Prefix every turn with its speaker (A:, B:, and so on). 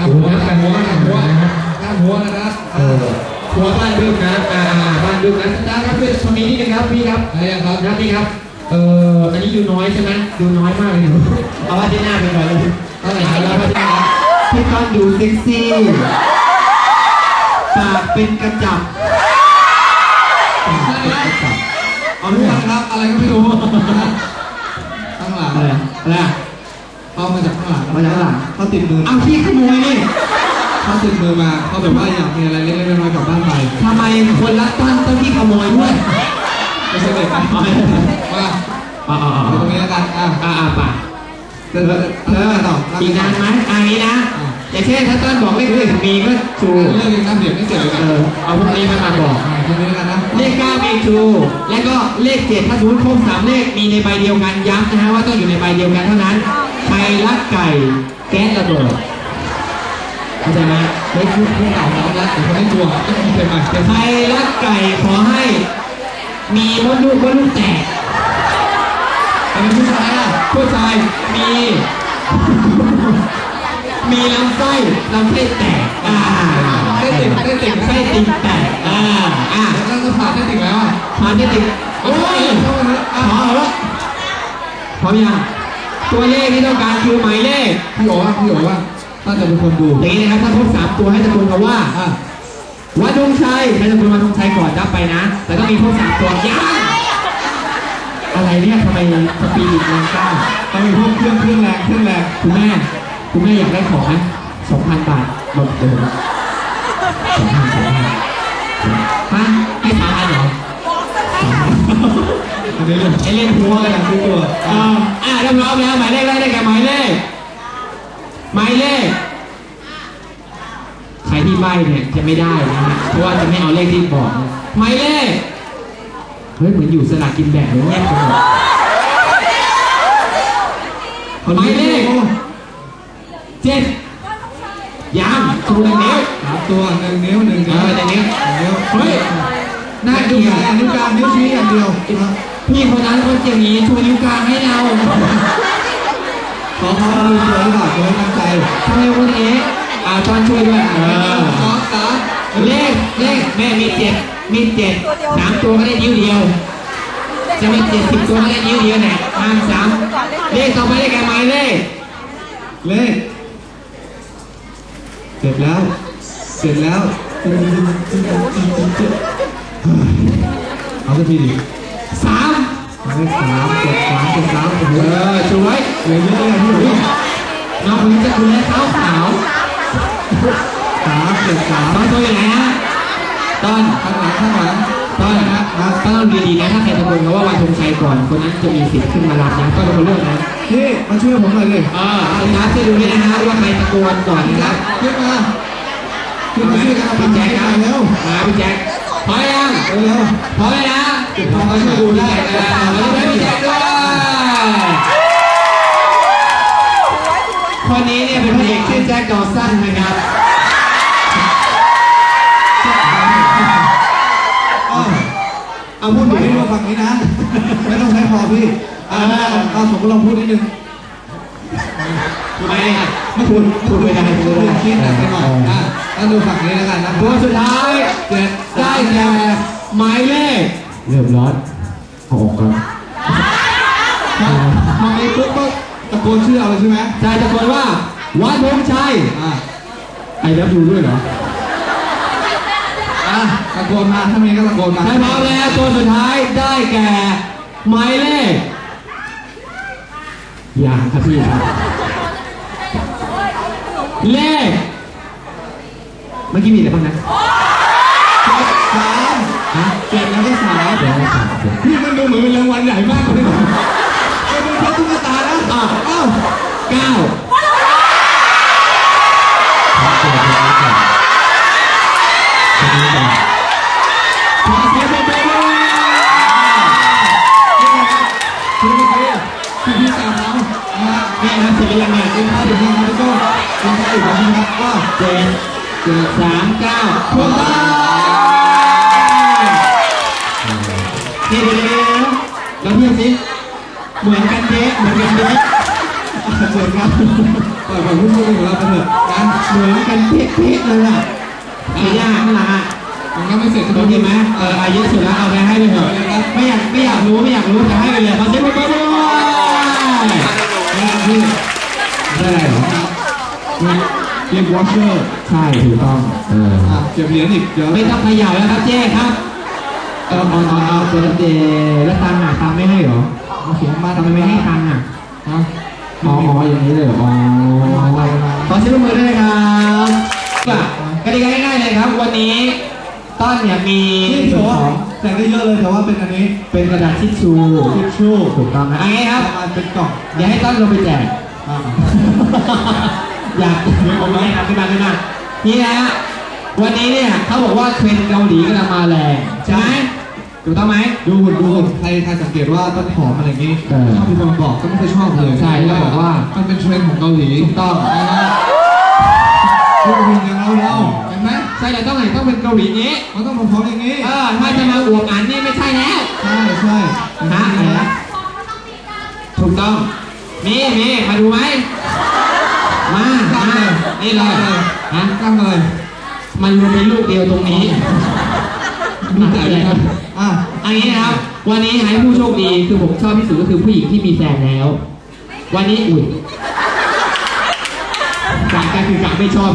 A: ข้ามหัวข้ามหัวข้ามหัวข้ามหัวนะครับ
B: หัวบ้านบึ้มนะอ่าบ้านบึ้มนะจ้าครับช่วยชมนี้นิดนึงครับพี่ครับ
A: อะไรยังครับ
B: นะพี่ครับเอ่ออันนี้อยู่น้อยใช่ไหมดูน้อยมากเลยหนูเอาว่าที่หน้าไปหน่อยเลยเท่าไหร่ครับแล้วว่าที่หน้าพี่ก้อนดูเซ็กซี่ปากเป็นกระจับ
A: เอาทุกคนครับอะไรก็ไม่รู้ข้างหลัง
B: อะไรอะไร
A: เอามาจากข้างหลัง
B: เอามาจากข้างหลัง
A: เขาติดมือ
B: เอาพี่ขโมยนี่
A: เขาติดมือมาเขาแบบว่าอยากมีอะไรเล็กๆน้อยๆกลับบ้านไป
B: ทำไมคนรักต้นต้องพี่ขโมยด้วย
A: ไม่ใช่เด็กนะมา
B: อ๋ออ๋ออ๋อ
A: เอาตรงนี้แล้วกันอะ
B: อ่าอ่าป่ะ
A: เดินเดินต่อ
B: อีกนานไหมอันนี้นะอย่างเช่นถ้าต้นบอกเลขหนึ่งมีก็ชู
A: เรื่องเองน้ำเดียบไม่เกี่ยวกัน
B: เออเอาพวกนี้มามาบอก
A: ตรงนี้แล้วกันนะ
B: เลขเก้ามีชูแล้วก็เลขเจ็ดถ้าสมมติครบสามเลขมีในใบเดียวกันย้ำนะฮะว่าต้องอยู่ในใบเดียวกันเท่านั้น ใครรักไก่แก๊สระเบิดเข้าใจไหม
A: เฮ้ยพูดพูดเก่าน้องรักแต่คนไม่กลัวก็มีเป็นมาเป็น
B: ใครรักไก่ขอให้ มีมดลูกมดลูกแตก
A: เป็นผู้ชายอะ
B: ผู้ชายมี มีลำไส้ลำไส้แตกอ่า
A: ได้ติดได้ติด
B: ไส้ติ่งแตกอ่าอ่า
A: แล้วก็ผ่านได้ติดแล้วอะ
B: ผ่านที่ติ่งโอ้ย
A: เข้ามาแล้ว
B: พร้อมแล้วพร้อมยัง ตัวเลขที่ต้องการคือหมายเลข
A: พี่โอ๋ว่าพี่โอ๋ว่าถ้าจะเป็นคนดู
B: อย่างนี้นะครับถ้าครบสามตัวให้ตะโกนคำว่า
A: อะ
B: วัดธงชัยใครตะโกนวัดธงชัยก่อนรับไปนะแต่ต้องมีครบสามตัวยังอะไรเนี่ยทำไมสปีดแรงกล้า
A: ต้องมีพวกเครื่องเครื่องแรงเครื่องแรง
B: คุณแม่คุณแม่อยากได้ของไหมสองพันบาทหมดเลยสองพันสองพัน อั
A: นนี้เลย
B: ไอเล่นหัวกันนะ
A: คือตัว
B: อ่าอ่าเรียบร้อยแล้วหมายเลขแรกได้แก่หมายเลขหมายเลขใครที่ใบเนี่ยจะไม่ได้นะฮะเพราะว่าจะไม่เอาเลขที่บอกนะหมายเลขเฮ้ยเหมือนอยู่สลากกินแบ่งเลยเงียบไปหมดหมายเลขเจ็ดยามชูหนึ่งนิ้ว
A: สามตัวหนึ่งนิ้วหนึ่ง
B: เนิ้
A: ว
B: หนึ่ง
A: นิ้ว
B: เฮ้ย
A: หน้าดูกลางนิ้วกลางนิ้วชี้อย่างเดียว
B: พี่คนนั้นเขาเจียงนี้ชูนิ้วกลางให้เรา
A: ขอขอดูตัวหรือเปล่าตัวให้ตั้งใจ
B: ทำไมวันนี้อ่าตอนช่วยด้วยเออ
A: สองสาม
B: เลขเลขแม่มีเจ็ดมีเจ็ดสามตัวก็ได้นิ้วเดียว จะมีเจ็ดสิบตัวก็ได้นิ้วเดียวเนี่ยห้ามสามเลขต่อไปได้แก่หมายเลข
A: เลขเสร็จแล้ว เสร็จแล้วเอาสักทีดิ
B: สาม
A: เลขสามเจ็ดสามเจ็ดสาม
B: เออช่วย
A: เหลือเยอะเลยพี่โอ๋
B: น้องคนนี้จะคุณและขาวขาว
A: สามเจ็ดสาม
B: ตอนตัวยู่ไหนฮะตอน
A: ข้างหลังข้างหลัง
B: ตอนนะต้องดีๆนะถ้าใครตะโกนคำว่าวันธงชัยก่อนคนนั้นจะมีสิทธิ์ขึ้นมารับนะก็เป็นคนเลือกนะ
A: พี่มาช่วยผมหน่อยดิ
B: เออเอานะช่วยดูด้วยนะฮะว่าใครตะโกนก่อนนะครับ
A: ขึ้นมาขึ้นมาช่วยกันเอา
B: พี่
A: แจ
B: แจ็
A: ก
B: ค
A: กั
B: นะ
A: นแล้ว
B: มาพี่แจ็คพอมยัง
A: เร็ว
B: พอมเลยนะ
A: พอมแล้ว ช่วยดูได้
B: พี่แจ็คนะมาด้วยพี่แจ็คด้วยคนนี้เนี่ยเป็นพระเอกชื่อแจ็คดอสันนะครับ
A: เอาพูดถึงให้ดูฝั่งนี้นะ ไม่ต้องใช้พอพี่อ่าเอาผมก็ลองพูดนิดนึง
B: พูดไม่ได้ไม่พูดพูดไม่ได้พูดไม่ได้
A: คิดหนักไปหน่อยอะต้องดูฝั่งนี้แล้วกันนะ
B: ตัวสุดท้าย
A: เจ็ด
B: ได้แก่หมายเลข เรียบร้อยออกครับ
A: มองนี้ปุ๊บก็ตะโกนชื่อเอาเลยใช่ไหม
B: ใจตะโกนว่าวัดธงชัย
A: อ่า
B: ไอ้รับดูด้วยเหรอ
A: อะตะโกนมาถ้ามีก็ตะโกนมา
B: ถ้าพร้อมแล้วตัวสุดท้ายได้แก่หมายเลขอย่างครับพี่ครับเลขเมื่อกี้มีอะไรบ้างนะ
A: สาม
B: ฮะ
A: เจ็ดแล้วก็สาม
B: เดี๋ยวให้สามเดี๋ยว
A: พี่มันดูเหมือนเป็นรางวัลใหญ่มากเลยเออเป็นเพชรตุ๊กตานะ
B: อะ
A: อ้าว
B: เก้าขอเสียงปรบมือด้วย
A: คุณไม่เคยคุณพี่สาวเขานะฮะ
B: นี่นะเสร็จหรือยังเนี่ย
A: คุณพ่อคุณพ่อแล้วก็คุณพ่ออยู่กับพี่ครับว่า
B: เจ็ดเจ็ดสามเก้าถูกต้อง เดี๋ยวเดี๋ยวเดี๋ยวเราเทียบสิเหมือนกันเด๊ะเหมือนกันเด๊ะ
A: เชิญครับปล่อยปล่อยผู้ชมของเราไปเถอะนะ
B: เหมือนกันเป๊ะๆเลยอะเสียยากข้างหลังอะ
A: มันก็ไม่เสร็จ
B: โอเคไหมเอออายุสุดแล้วเอาไปให้ไปเถอะไม่อยากไม่อยากรู้ไม่อยากรู้จะให้ไปเลยขอเสียงปรบมือด้วย
A: นี่พี่
B: ได้อะไรเหรอ
A: เกมวอชเชอร์
B: ใช่ถูกต้องเออ
A: อะเก็บเหรียญอีกเดี๋ยว
B: ไม่ต้องเขย่าแล้วครับเจ๊ครับ เออเอาเอาเอเจอเจแล้วตังค์อะตังค์ไม่ให้เหรอ
A: เอาเขียนมา
B: ทำไมไม่ให้ตังค์อะ
A: ฮะ
B: อ๋ออ๋ออย่างนี้เลยเหรออ๋อขอเสียงปรบมือด้วยนะครับก็กติกาง่ายๆเลยครับ วันนี้ต้นเนี่ยมี
A: นี่ถือว่าแจกได้เยอะเลยแต่ว่าเป็นอันนี้
B: เป็นกระดาษทิชชู
A: ทิชชู่
B: ถูกต้องนะอันนี้ครับ
A: ประมาณเป็นกล่อง
B: เดี๋ยวให้ต้นลงไปแจก
A: อ่า
B: อยากเอาไว้ครับขึ้นมาขึ้นมานี่นะฮะวันนี้เนี่ยเขาบอกว่าเทรนด์เกาหลีกำลังมาแรงใช่ไหม ถูกต้องไหม
A: ดูหุ่นดูหุ่นใครใครสังเกตว่าต้นหอมอะไรอย่างงี้
B: เออ
A: ชอบมีคนบอกก็ไม่เคยชอบเลย
B: ใช่แล้วบอกว่า
A: มันเป็นเทรนด์ของเกาหลี
B: ถูกต้อง
A: นะฮะดูหุ่นอย่างเราเราเห็นไหม
B: ใช่แล้วต้องไหนต้องเป็นเกาหลีนี้
A: มันต้องพร้อมๆอย่างนี้
B: เออถ้าจะมาอวบอันนี่ไม่ใช่แล้ว
A: ใช่ใช่
B: ฮะอะไรนะถูกต้องมีมีมาดูไหมมามานี่เลยฮะ
A: กล้ามเลย
B: มันรวมมีลูกเดียวตรงนี้
A: มีแต่เลยครับอะ
B: อันนี้นะครับ วันนี้ให้ผู้โชคดีคือผมชอบที่สุดก็คือผู้หญิงที่มีแฟนแล้ว วันนี้อุ่นกะก็คือกะไม่ชอบ